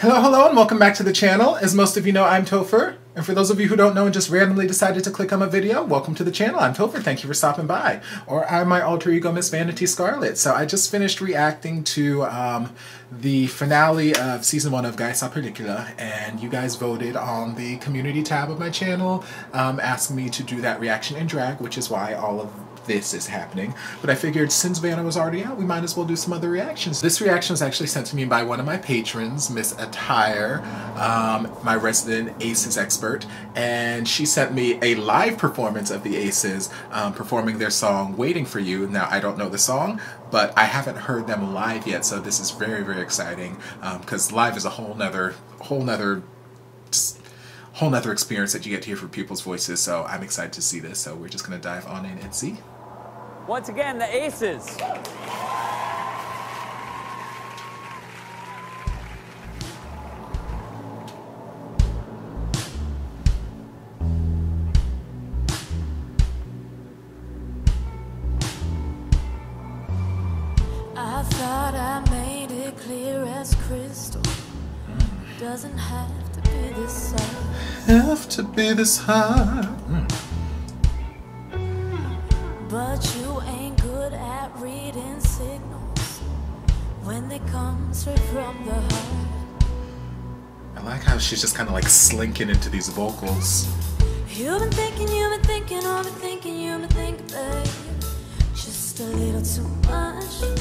Hello, hello, and welcome back to the channel. As most of you know, I'm Topher. And for those of you who don't know and just randomly decided to click on my video, welcome to the channel. I'm Topher. Thank you for stopping by. Or I'm my alter ego, Miss Vanity Scarlet. So I just finished reacting to um, the finale of season one of Gaya Sa Pelikula, and you guys voted on the community tab of my channel, um, asking me to do that reaction in drag, which is why all of this is happening. But I figured since Vanna was already out, we might as well do some other reactions. This reaction was actually sent to me by one of my patrons, Miss Attire, um, my resident Aces expert, and she sent me a live performance of the Aces um, performing their song Waiting for You. Now, I don't know the song, but I haven't heard them live yet, so this is very, very exciting because um, live is a whole nother, whole nother whole nother experience that you get to hear from people's voices. So I'm excited to see this. So we're just going to dive on in and see. Once again, the Aces. I thought I made it clear as crystal. Doesn't have to be this hard. Have to be this hard. Mm. They come straight from the heart. I like how she's just kind of like slinking into these vocals. You've been thinking, you've been thinking, I've been thinking, you've been thinking, babe. Just a little too much.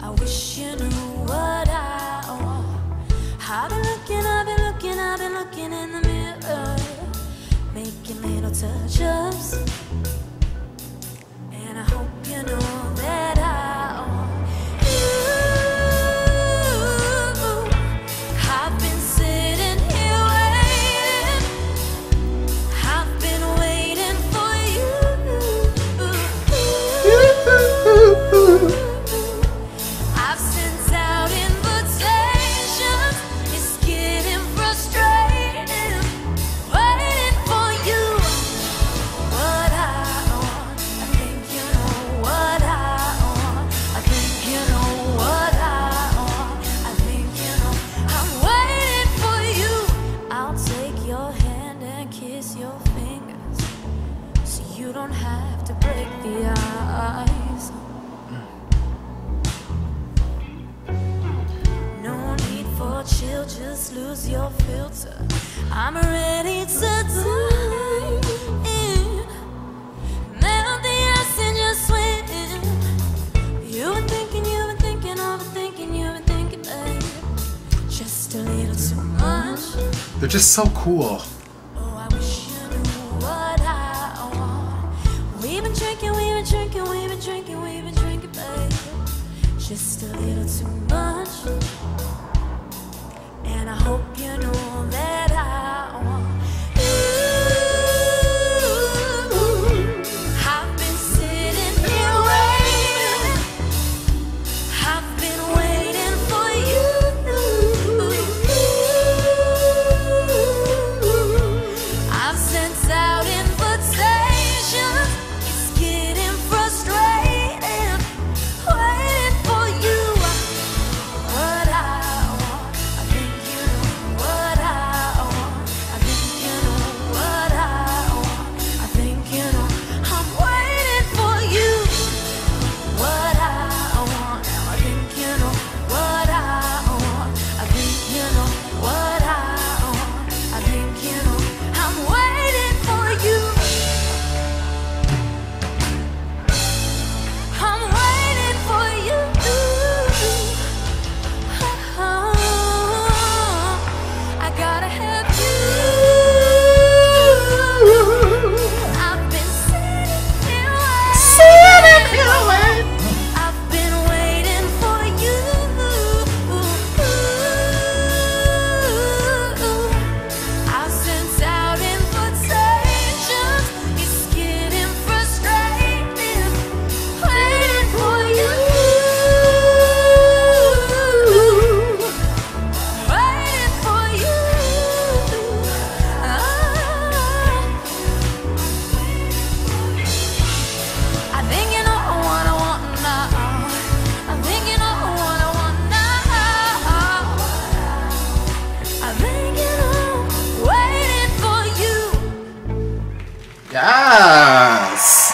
I wish you knew what I want. I've been looking, I've been looking, I've been looking in the mirror, making little touch-ups. just lose your filter. I'm ready to dive in. Melt the ice in your swim. You've been thinking, you've been thinking, I've been thinking, you've been thinking, babe. Just a little too much. They're just so cool. Little too much. and I hope Yes!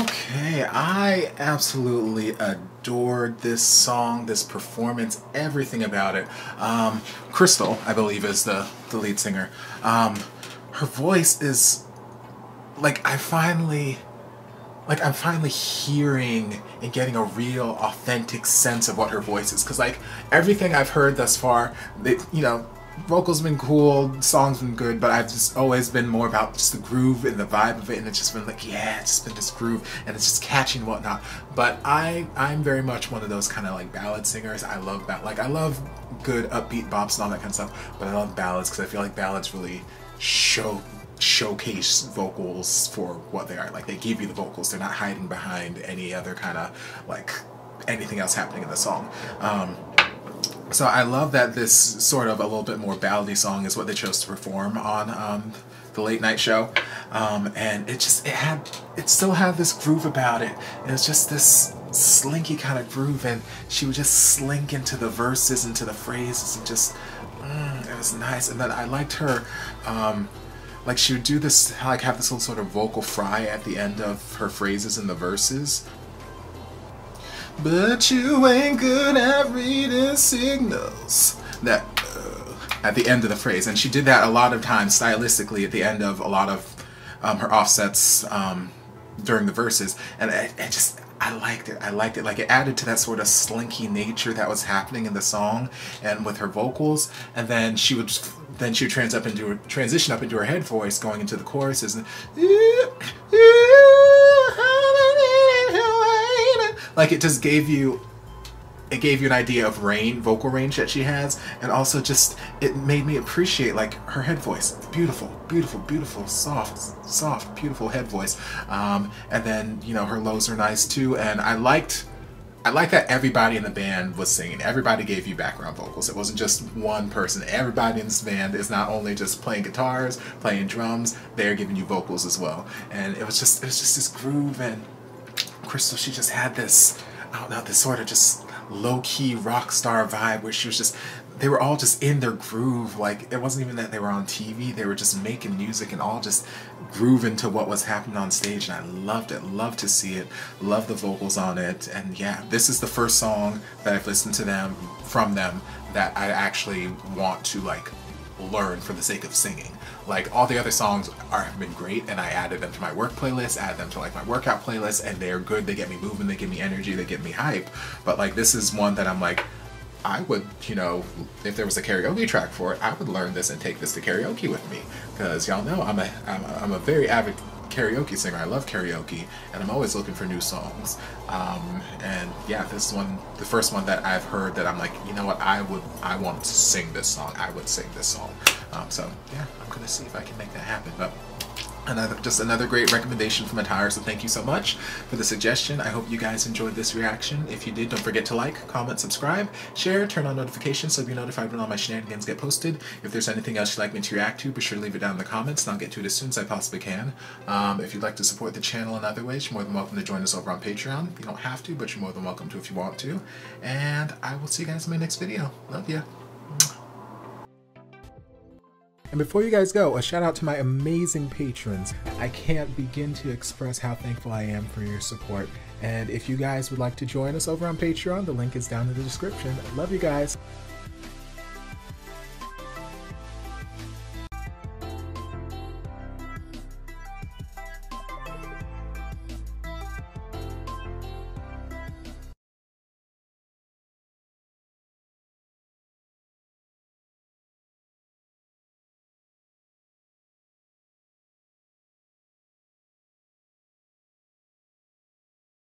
Okay, I absolutely adored this song, this performance, everything about it. Um, Cristal, I believe, is the, the lead singer. Um, her voice is, like, I finally like I'm finally hearing and getting a real authentic sense of what her voice is because like everything I've heard thus far, you know, vocals been cool, songs been good, but I've just always been more about just the groove and the vibe of it, and it's just been like, yeah, it's just been this groove, and it's just catchy and whatnot. But I, I'm very much one of those kind of like ballad singers. I love that, like I love good upbeat bops and all that kind of stuff, but I love ballads because I feel like ballads really show showcase vocals for what they are. Like they give you the vocals. They're not hiding behind any other kind of like anything else happening in the song. Um, so I love that this sort of a little bit more ballady song is what they chose to perform on um, the late night show, um, and it just it had it still had this groove about it. It was just this slinky kind of groove, and she would just slink into the verses, into the phrases, and just mm, it was nice. And then I liked her. Um, like she would do this like have this little sort of vocal fry at the end of her phrases in the verses but you ain't good at reading signals. That uh, at the end of the phrase, and she did that a lot of times stylistically at the end of a lot of um, her offsets um, during the verses, and I, I just I liked it. I liked it. Like it added to that sort of slinky nature that was happening in the song, and with her vocals, and then she would. Then she would trans up into transition up into her head voice, going into the choruses, and like it just gave you it gave you an idea of range, vocal range that she has, and also just it made me appreciate like her head voice. Beautiful, beautiful, beautiful, soft, soft, beautiful head voice. Um, and then you know her lows are nice too, and I liked. I like that everybody in the band was singing. Everybody gave you background vocals. It wasn't just one person. Everybody in this band is not only just playing guitars, playing drums, they're giving you vocals as well. And it was just it was just this groove and Cristal, she just had this, I don't know, this sort of just low-key rock star vibe where she was just, they were all just in their groove. Like, it wasn't even that they were on TV, they were just making music and all just grooving to what was happening on stage. And I loved it, loved to see it, loved the vocals on it. And yeah, this is the first song that I've listened to them, from them, that I actually want to like learn for the sake of singing. Like all the other songs are have been great, and I added them to my work playlist, added them to like my workout playlist, and they're good. They get me moving, they give me energy, they give me hype. But like this is one that I'm like, I would, you know, if there was a karaoke track for it, I would learn this and take this to karaoke with me. Because y'all know I'm a, I'm a, I'm a very avid karaoke singer. I love karaoke, and I'm always looking for new songs. Um, and yeah, this one, the first one that I've heard that I'm like, you know what, I would, I want to sing this song. I would sing this song. Um, so yeah, I'm gonna see if I can make that happen. But another just another great recommendation from Attire so thank you so much for the suggestion. I hope you guys enjoyed this reaction. If you did don't forget to like comment subscribe share turn on notifications so you'll be notified when all my shenanigans get posted. If there's anything else you'd like me to react to be sure to leave it down in the comments and i'll get to it as soon as i possibly can. Um, if you'd like to support the channel in other ways you're more than welcome to join us over on patreon. You don't have to but you're more than welcome to if you want to. And i will see you guys in my next video. Love ya and before you guys go, a shout out to my amazing patrons. I can't begin to express how thankful I am for your support. And if you guys would like to join us over on Patreon, the link is down in the description. Love you guys.